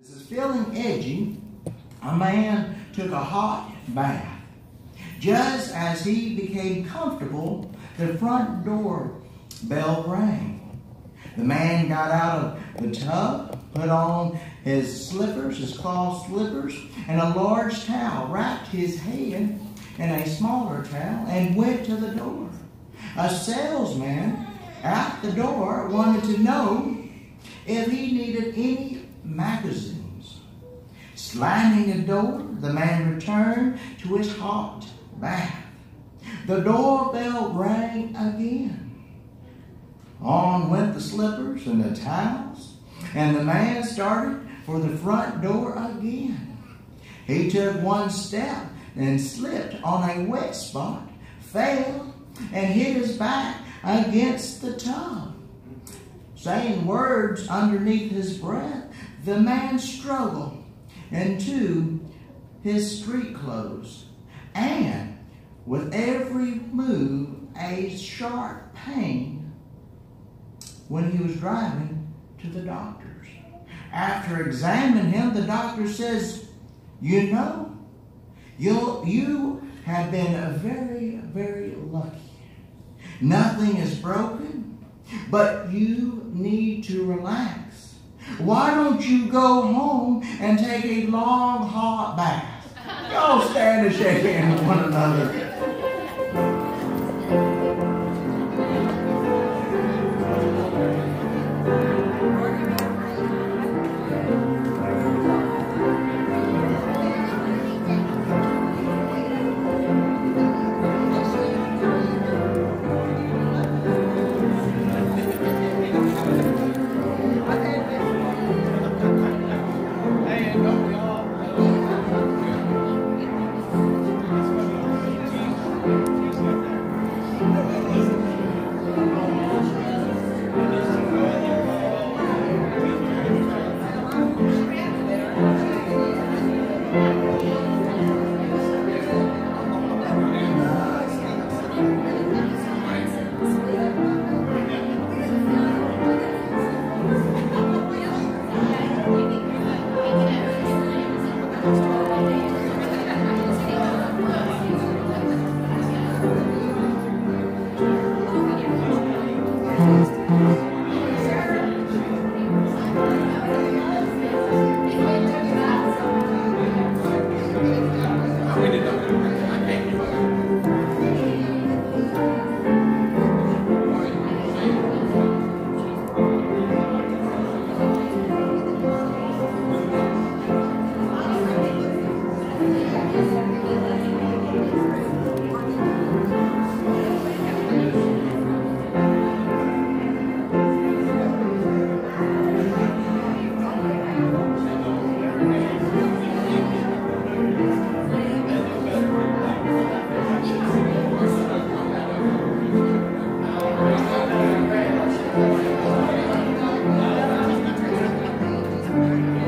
This is feeling edgy. A man took a hot bath. Just as he became comfortable, the front door bell rang. The man got out of the tub, put on his slippers, his cloth slippers, and a large towel, wrapped his head in a smaller towel, and went to the door. A salesman at the door wanted to know if he needed any magazines. Slamming the door, the man returned to his hot bath. The doorbell rang again. On went the slippers and the towels, and the man started for the front door again. He took one step and slipped on a wet spot, fell, and hit his back against the tub. Saying words underneath his breath, the man struggled into his street clothes, and with every move, a sharp pain when he was driving to the doctor's. After examining him, the doctor says, You know, you, you have been very, very lucky. Nothing is broken, but you need to relax. Why don't you go home and take a long hot bath? Y'all stand and shake hands with one another. Amen.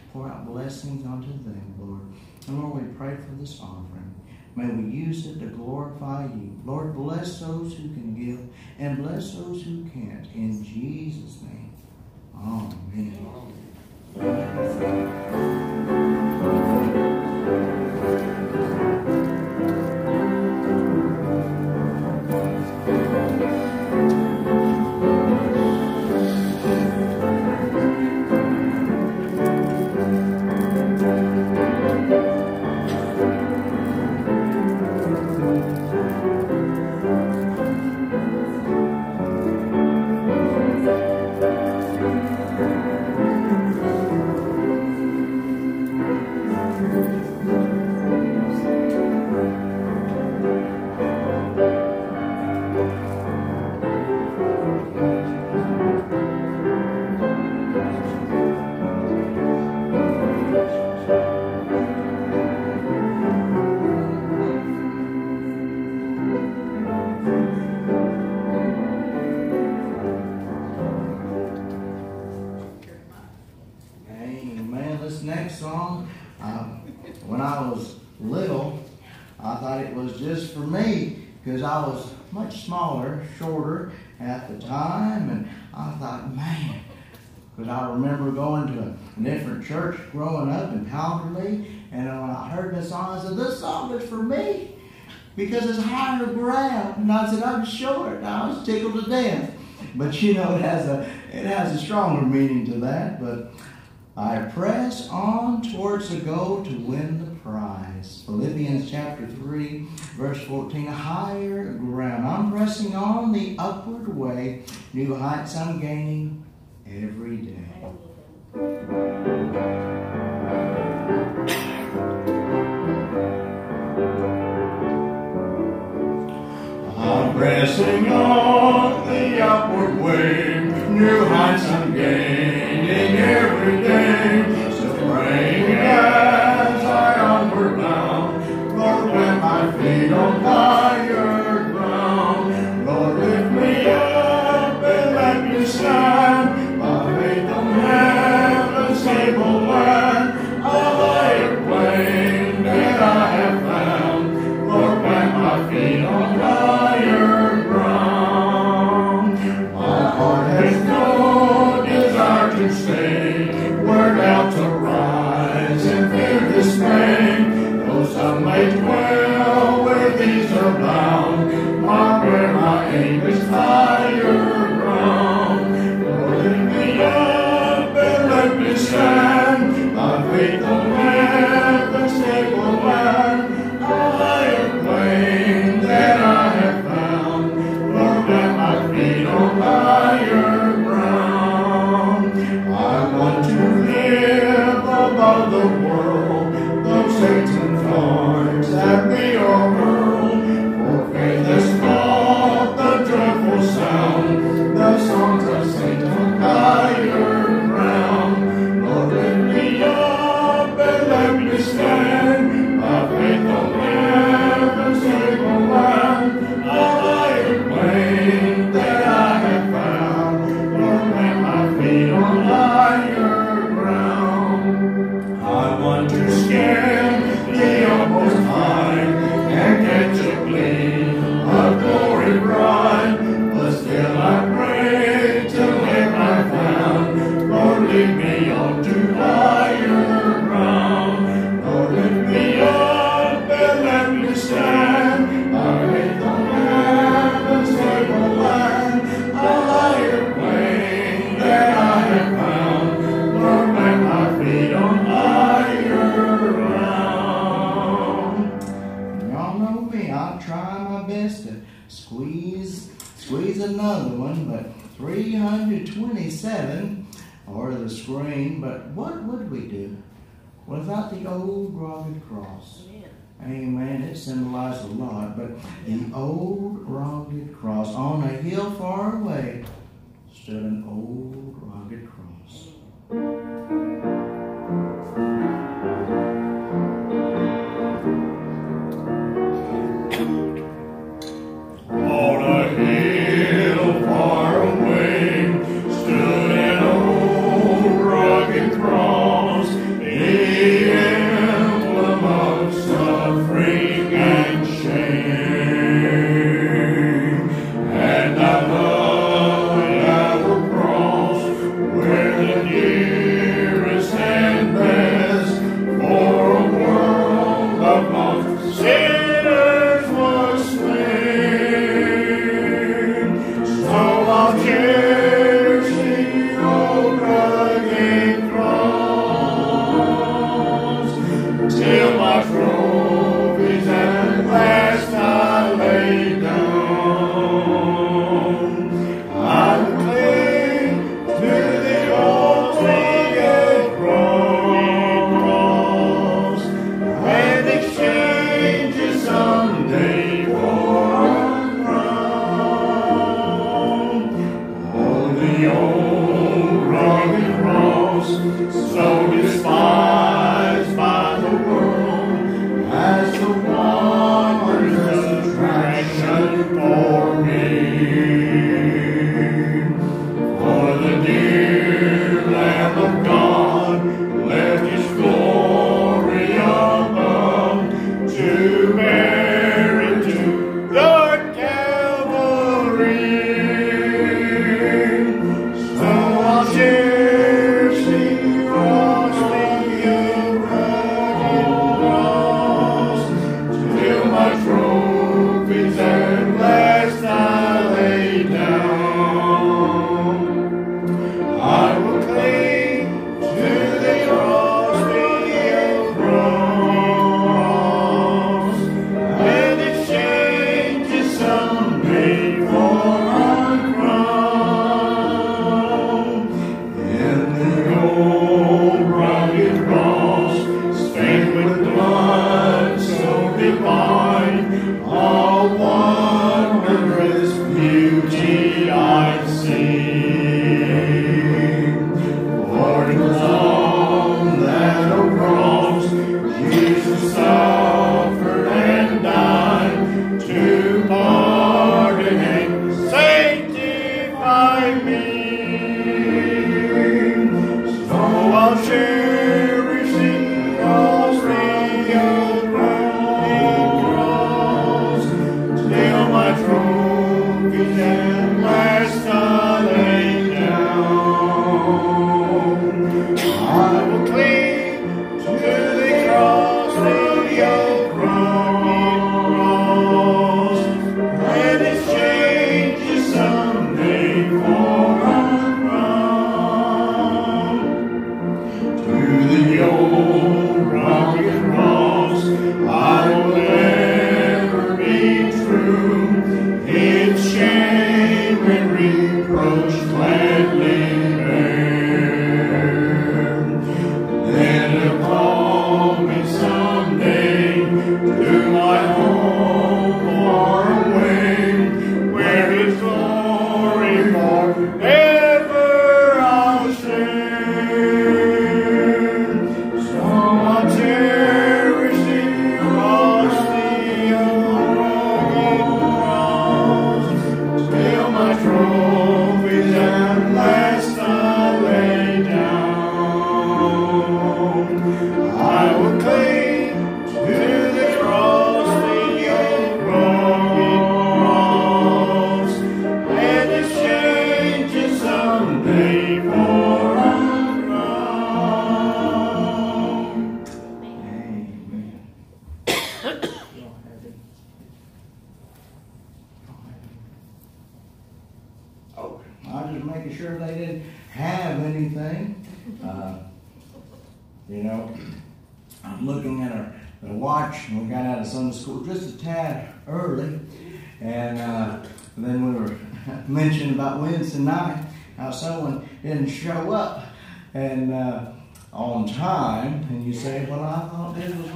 Pour out blessings onto them, Lord. And Lord, we pray for this offering. May we use it to glorify you. Lord, bless those who can give and bless those who can't. In Jesus' name. Amen. Church growing up in Calgary, and when I heard the song, I said, This song is for me because it's higher ground. And I said, I'm short. I was tickled to death. But you know, it has a it has a stronger meaning to that. But I press on towards the goal to win the prize. Philippians chapter 3, verse 14. Higher ground. I'm pressing on the upward way. New heights I'm gaining every day. I'm pressing on the upward way, new heights I'm gaining every day. So praying as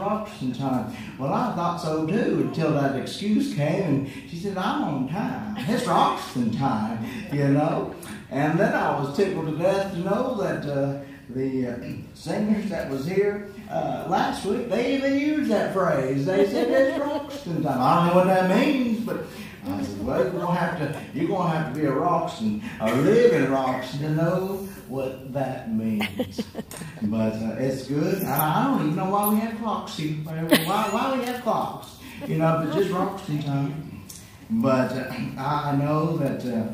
Roxton time." Well, I thought so too until that excuse came, and she said, "I'm on time. It's Roxton time," you know. And then I was tickled to death to know that uh, the uh, singers that was here uh, last week they even used that phrase. They said it's Roxton time. I don't know what that means, but I said, well, you're gonna have to you're gonna have to be a Roxton, a living Roxton to know what that means. but uh, it's good. I, I don't even know why we have clocks here. Why, why we have clocks? You know, but just Roxton time. But uh, I know that uh,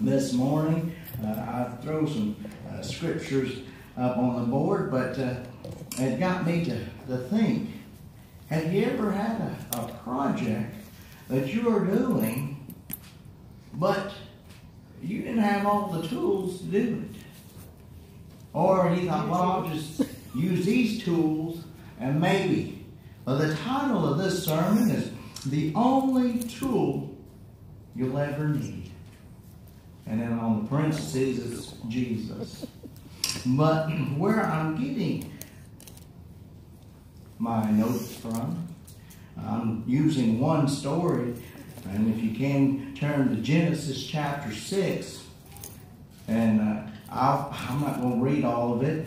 this morning uh, I throw some uh, scriptures up on the board, but uh, it got me to, to think. Have you ever had a, a project that you are doing, but you didn't have all the tools to do it. Or he thought, well, I'll just use these tools and maybe. Well, the title of this sermon is The Only Tool You'll Ever Need. And then on the parentheses, it's Jesus. But where I'm getting my notes from I'm using one story, and if you can turn to Genesis chapter 6, and uh, i am not going to read all of it.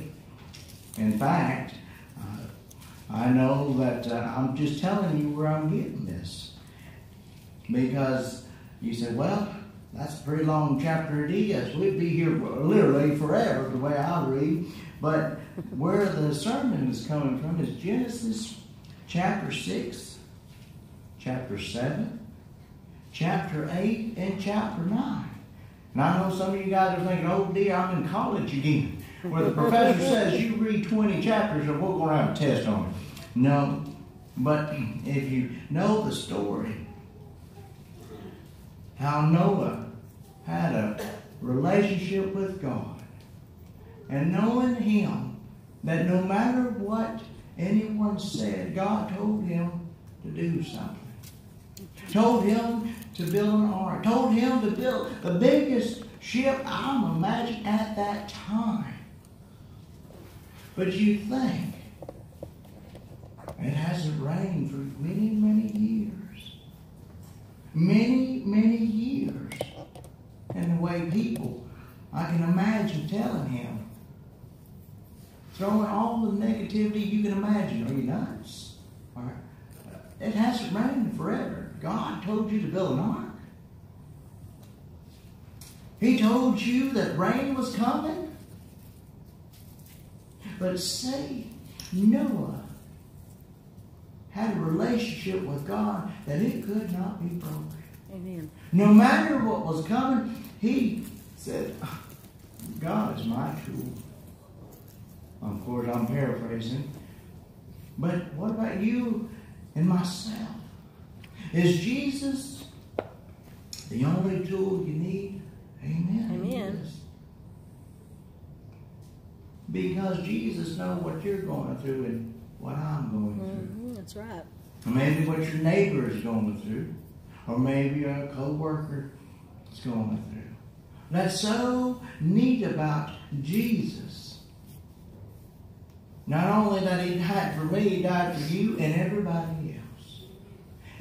In fact, uh, I know that uh, I'm just telling you where I'm getting this. Because you said, well, that's a pretty long chapter it is. We'd be here literally forever, the way I read. But where the sermon is coming from is Genesis chapter 6, chapter 7, chapter 8, and chapter 9. And I know some of you guys are thinking, oh dear, I'm in college again. Where the professor says you read 20 chapters and we're going to have a test on it. No, but if you know the story, how Noah had a relationship with God, and knowing him that no matter what anyone said, God told him to do something told him to build an ark, told him to build the biggest ship I'm imagine at that time. But you think it hasn't rained for many, many years. Many, many years. And the way people, I can imagine telling him, throwing all the negativity you can imagine. Are you nuts? All right. It hasn't rained forever. God told you to build an ark. He told you that rain was coming. But say Noah had a relationship with God that it could not be broken. Amen. No matter what was coming, he said, God is my tool. Of course, I'm paraphrasing. But what about you and myself? Is Jesus the only tool you need? Amen. Amen. Because Jesus knows what you're going through and what I'm going through. Mm-hmm, that's right. Or maybe what your neighbor is going through. Or maybe a co-worker is going through. That's so neat about Jesus. Not only that he died for me, he died for you and everybody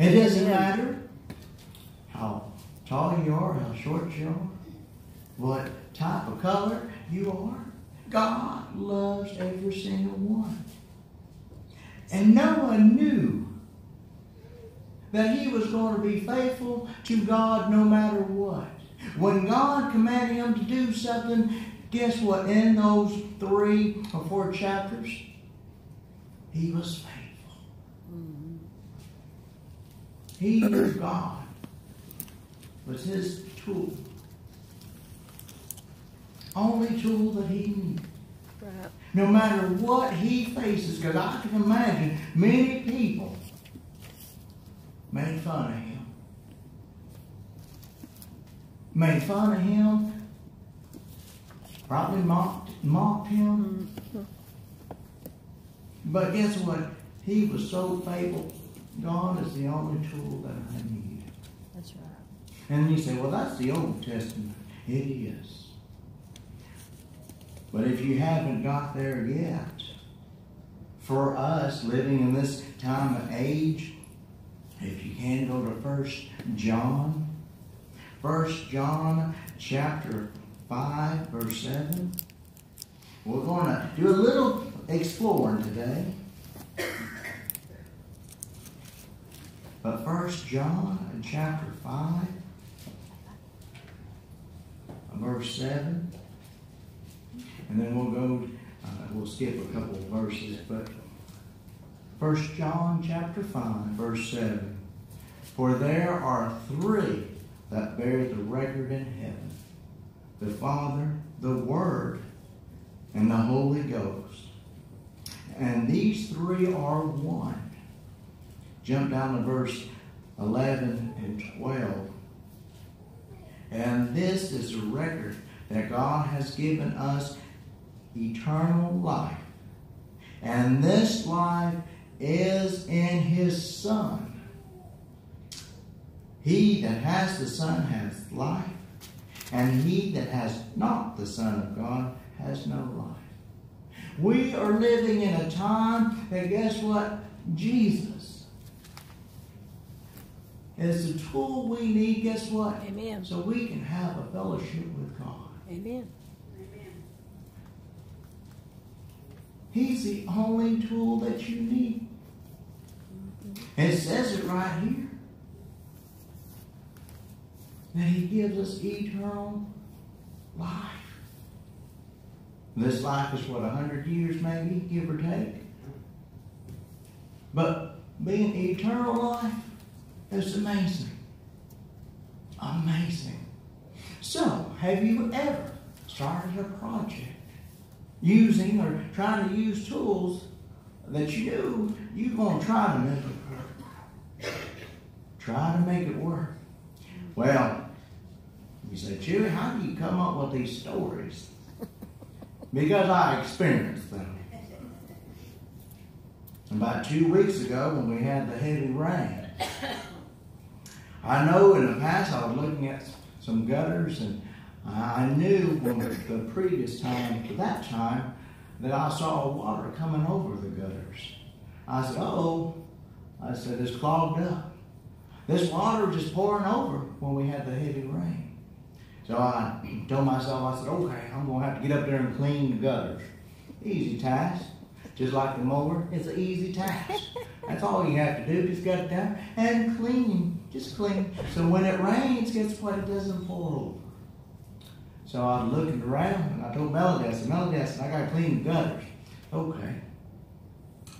it doesn't matter how tall you are, how short you are, what type of color you are. God loves every single one. And Noah knew that he was going to be faithful to God no matter what. When God commanded him to do something, guess what? In those three or four chapters, he was faithful. He knew God was his tool. Only tool that he needed. Right. No matter what he faces, because I can imagine many people made fun of him. Made fun of him, probably mocked, mocked him. Mm-hmm. But guess what? He was so faithful God is the only tool that I need. That's right. And you say, well, that's the Old Testament. It is. But if you haven't got there yet, for us living in this time of age, if you can go to First John, First John chapter 5, verse 7. We're going to do a little exploring today. But First John chapter 5, verse 7. And then we'll go, uh, we'll skip a couple of verses, but First John chapter 5, verse 7. For there are three that bear the record in heaven the Father, the Word, and the Holy Ghost. And these three are one. Jump down to verse 11 and 12. And this is a record that God has given us eternal life. And this life is in His Son. He that has the Son has life, and he that has not the Son of God has no life. We are living in a time that, guess what? Jesus is the tool we need, guess what? Amen. So we can have a fellowship with God. Amen. Amen. He's the only tool that you need. And It says it right here. That he gives us eternal life. This life is what, a hundred years maybe, give or take? But being eternal life is amazing. Amazing. So, have you ever started a project using or trying to use tools that you knew you're going to try to make it work? Try to make it work. Well, you say, Chewy, how do you come up with these stories? Because I experienced them. About two weeks ago, when we had the heavy rain, I know in the past I was looking at some gutters, and I knew when the previous time that time that I saw water coming over the gutters. I said, oh, I said, it's clogged up. This water just pouring over when we had the heavy rain. So I told myself, I said, okay, I'm going to have to get up there and clean the gutters. Easy task. Just like the mower, it's an easy task. That's all you have to do, just get it down and clean. Just clean. So when it rains, guess what? It doesn't pour over. So I was looking around and I told Melody, I I I got to clean the gutters. Okay.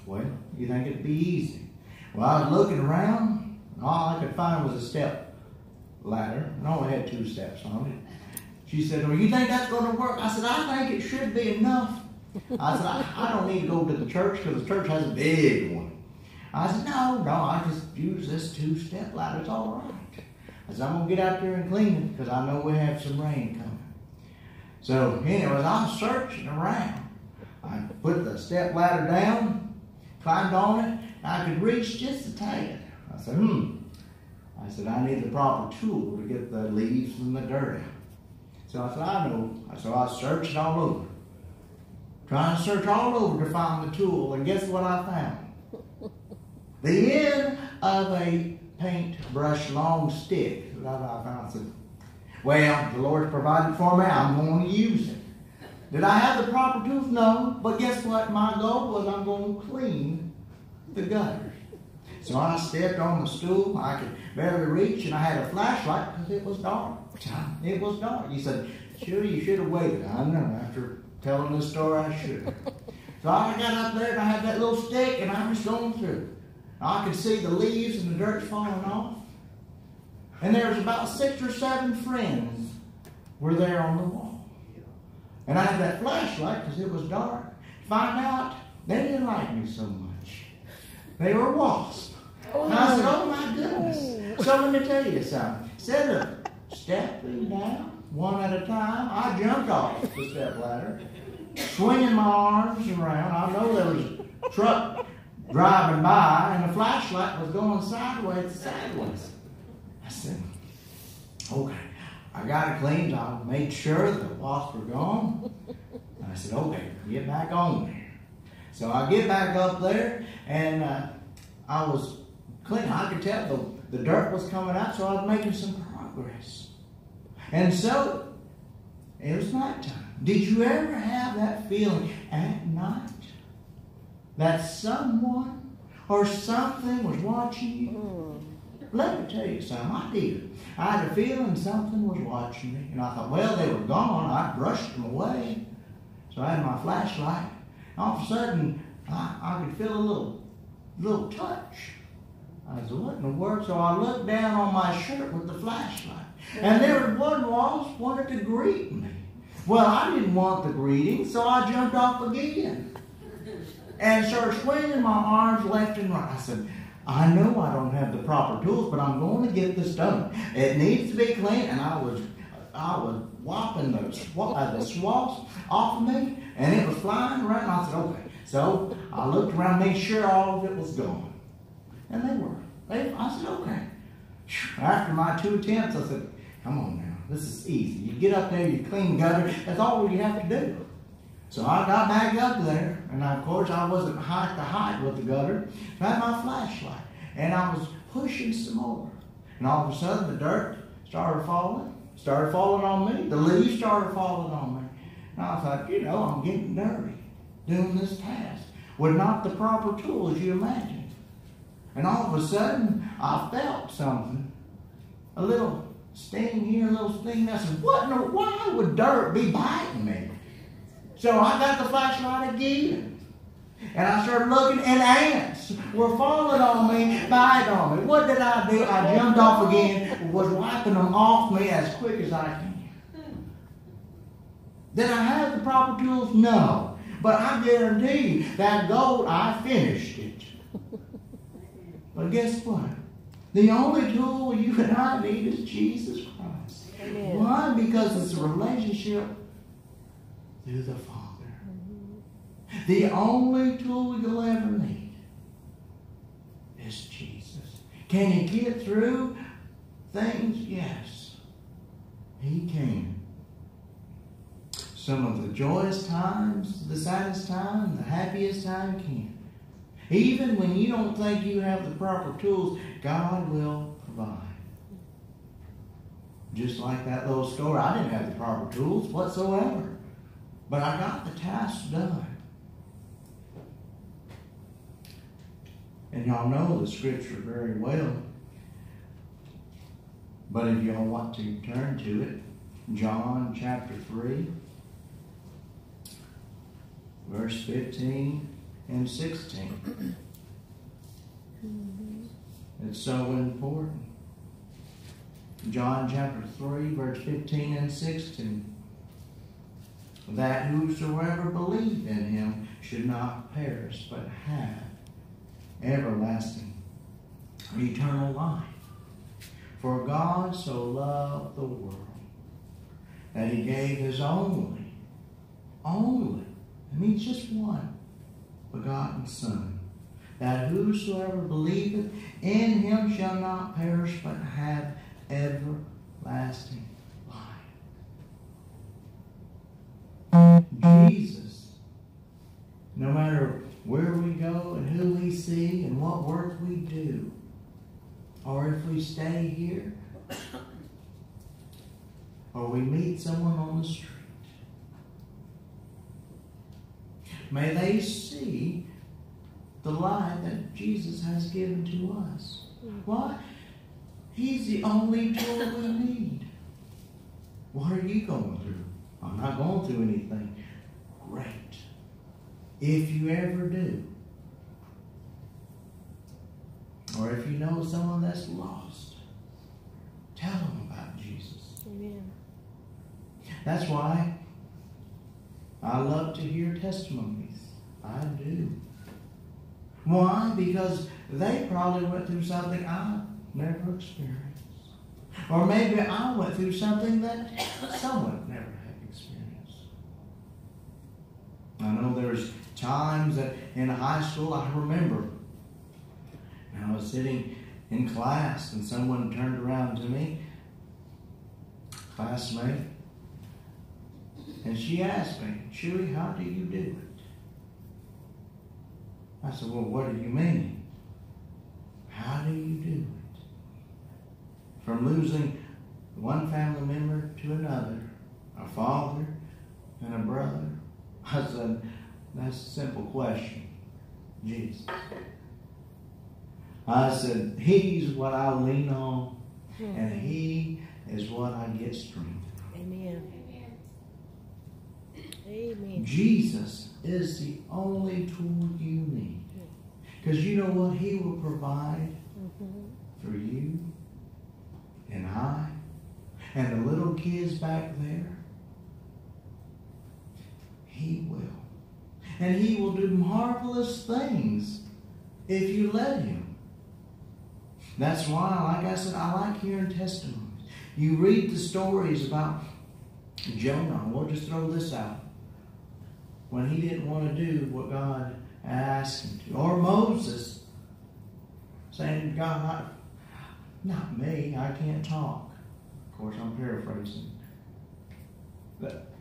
Well, you think it'd be easy. Well, I was looking around and all I could find was a step ladder and I only had two steps on it. She said, well, you think that's going to work? I said, I think it should be enough. I said, I, I don't need to go to the church because the church has a big one. I said, no, no, I just use this two-step ladder. It's all right. I said, I'm going to get out there and clean it because I know we have some rain coming. So anyways, I'm searching around. I put the step ladder down, climbed on it, and I could reach just a tad. I said, hmm. I said, I need the proper tool to get the leaves and the dirt out. So I said, I know. So I searched all over. Trying to search all over to find the tool, and guess what I found? The end of a paintbrush long stick I said, well, the Lord provided for me, I'm going to use it. Did I have the proper tools? No. But guess what? My goal was I'm going to clean the gutters. So I stepped on the stool. I could barely reach, and I had a flashlight because it was dark. It was dark. He said, sure, you should have waited. I know. After telling this story, I should. So I got up there, and I had that little stick, and I was going through. I could see the leaves and the dirt falling off. And there was about six or seven friends were there on the wall. And I had that flashlight because it was dark. Find out they didn't like me so much. They were wasps. And I said, oh my goodness. So let me tell you something. Instead of stepping down one at a time, I jumped off the step ladder, swinging my arms around. I know there was truck driving by, and the flashlight was going sideways, sideways. I said, okay. I got it cleaned. I made sure the wasps were gone. I said, okay, get back on there. So I get back up there, and uh, I was clean. I could tell the, the dirt was coming out, so I was making some progress. And so it was nighttime. Did you ever have that feeling at night that someone or something was watching you? Hmm. Let me tell you something. I did. I had a feeling something was watching me, and I thought, well, they were gone. I brushed them away. So I had my flashlight. All of a sudden, I, I could feel a little, little touch. I said, what in the world? So I looked down on my shirt with the flashlight. And there was one wasp wanted to greet me. Well, I didn't want the greeting, so I jumped off again. And started swinging my arms left and right. I said, I know I don't have the proper tools, but I'm going to get this done. It needs to be clean. And I was I was whopping the, sw- uh, the swabs off of me, and it was flying around. I said, okay. So I looked around, made sure all of it was gone. And they were. They, I said, okay. After my two attempts, I said, come on now. This is easy. You get up there, you clean gutter. That's all you have to do. So I got back up there, and of course I wasn't height to height with the gutter. So I had my flashlight, and I was pushing some more. And all of a sudden, the dirt started falling, started falling on me. The leaves started falling on me. And I thought, you know, I'm getting dirty doing this task with not the proper tools you imagine. And all of a sudden, I felt something, a little sting here, a little sting there. I said, what in the, why would dirt be biting me? So I got the flashlight again. And I started looking, and ants were falling on me, biting on me. What did I do? I jumped off again, was wiping them off me as quick as I can. Did I have the proper tools? No. But I guarantee that gold, I finished it. But guess what? The only tool you and I need is Jesus Christ. Amen. Why? Because it's a relationship through the Father. The only tool you'll ever need is Jesus. Can you get through things? Yes, He can. Some of the joyous times, the saddest time, the happiest time can. Even when you don't think you have the proper tools, God will provide. Just like that little story, I didn't have the proper tools whatsoever. But I got the task done. And y'all know the scripture very well. But if y'all want to turn to it, John chapter 3, verse 15 and 16. It's so important. John chapter 3, verse 15 and 16. That whosoever believed in him should not perish, but have everlasting, eternal life. For God so loved the world that he gave his only, only, it means just one, begotten Son, that whosoever believeth in him shall not perish, but have everlasting Jesus, no matter where we go and who we see and what work we do, or if we stay here, or we meet someone on the street, may they see the light that Jesus has given to us. Why? He's the only tool we need. What are you going through? I'm not going through anything. Great. If you ever do, or if you know someone that's lost, tell them about Jesus. Amen. That's why I love to hear testimonies. I do. Why? Because they probably went through something I never experienced. Or maybe I went through something that someone never had experienced. I know there's times that in high school I remember I was sitting in class and someone turned around to me, classmate, and she asked me, Chewy, how do you do it? I said, Well, what do you mean? How do you do it? From losing one family member to another, a father and a brother. I said, That's a simple question. Jesus. I said, He's what I lean on, and He is what I get strength. Amen. Amen. Jesus is the only tool you need. Because you know what? He will provide Mhm. for you and I and the little kids back there. He will. And He will do marvelous things if you let Him. That's why, like I said, I like hearing testimonies. You read the stories about Jonah. We'll just throw this out. When he didn't want to do what God asked him to. Or Moses saying, God, not, not me, I can't talk. Of course, I'm paraphrasing. But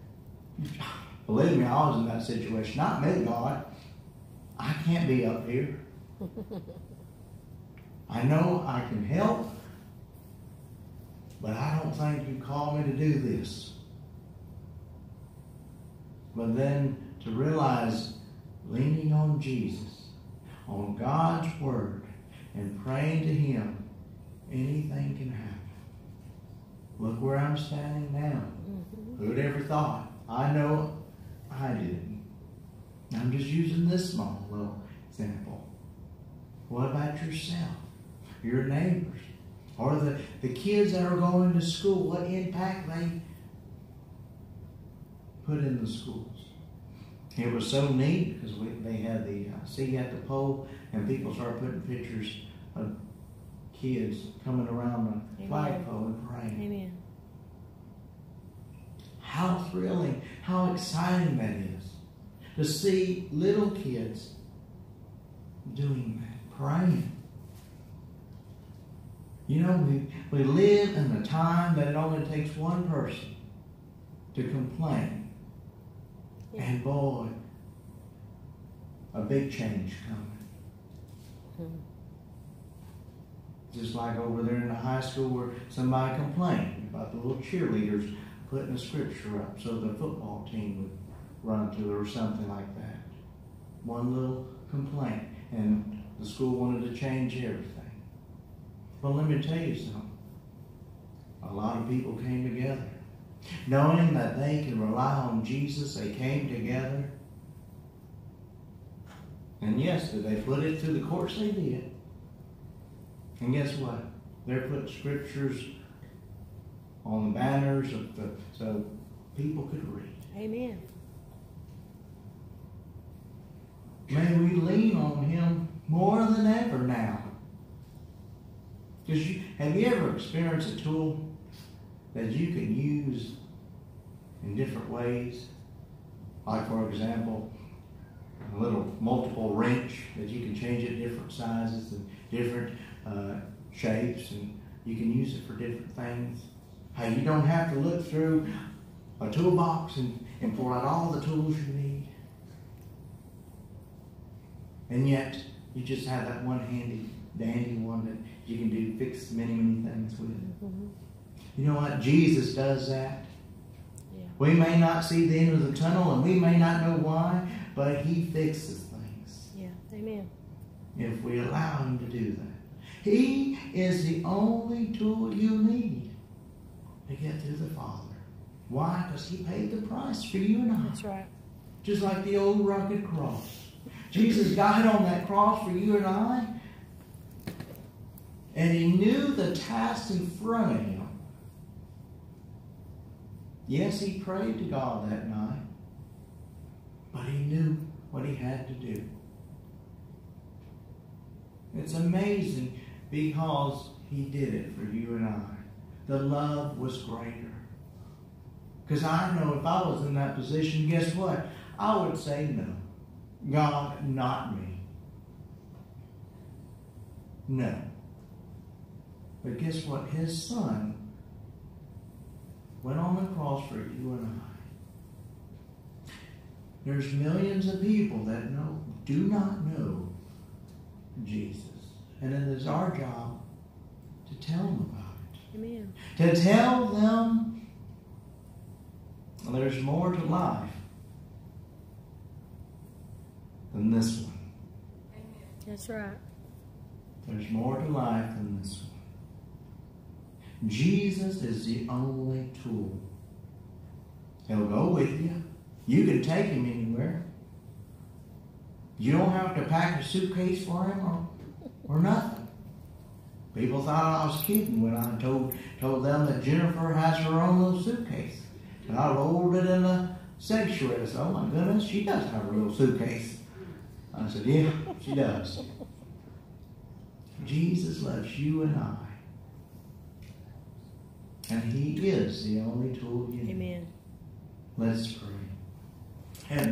believe me, I was in that situation. Not me, God. I can't be up here. I know I can help, but I don't think you called me to do this. But then to realize leaning on Jesus, on God's Word, and praying to Him, anything can happen. Look where I'm standing now. Mm-hmm. Who'd ever thought? I know I didn't. I'm just using this small little example. What about yourself? Your neighbors? Or the, the kids that are going to school? What impact they put in the schools? It was so neat because we, they had the uh, seat at the pole and people started putting pictures of kids coming around the flagpole and praying. Amen. How thrilling, how exciting that is to see little kids doing that, praying. You know, we, we live in a time that it only takes one person to complain. Yeah. And boy, a big change coming. Mhm. Just like over there in the high school where somebody complained about the little cheerleaders putting a scripture up so the football team would run to it or something like that. One little complaint, and the school wanted to change everything. Well, let me tell you something. A lot of people came together. Knowing that they can rely on Jesus, they came together. And yes, did they put it through the courts? They did. And guess what? They're putting scriptures on the banners of the so people could read. Amen. May we lean on him more than ever now. Because you have you ever experienced a tool that you can use in different ways? Like for example, a little multiple wrench that you can change it different sizes and different uh, shapes, and you can use it for different things. Hey, you don't have to look through a toolbox and, and pull out all the tools you need. And yet, you just have that one handy, dandy one that you can do, fix many, many things with. Mhm. You know what? Jesus does that. Yeah. We may not see the end of the tunnel and we may not know why, but He fixes things Yeah. Amen. if we allow Him to do that. He is the only tool you need to get to the Father. Why? Because He paid the price for you and I. That's right. Just like the old rugged cross. Jesus died on that cross for you and I. And he knew the task in front of him. Yes, he prayed to God that night. But he knew what he had to do. It's amazing because he did it for you and I. The love was greater. Because I know if I was in that position, guess what? I would say no. God, not me. No. But guess what? His son went on the cross for you and I. There's millions of people that know do not know Jesus. And it is our job to tell them about. Amen. To tell them there's more to life than this one. That's right. There's more to life than this one. Jesus is the only tool. He'll go with you. You can take him anywhere. You don't have to pack a suitcase for him or, or nothing. People thought I was kidding when I told told them that Jennifer has her own little suitcase. And I rolled it in the sanctuary. I said, Oh my goodness, she does have her little suitcase. I said, Yeah, she does. Jesus loves you and I. And He is the only tool you need. Amen. Let's pray. Heavenly